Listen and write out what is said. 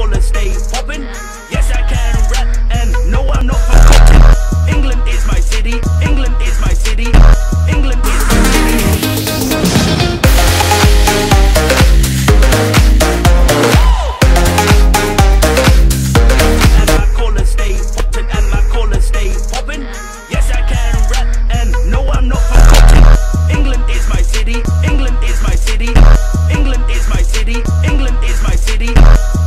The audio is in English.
phone and stay poppin'. Yes, I can rap, and no, I'm not forgotten. England is my city, England is my city, England is my city. England is my city. England is my city.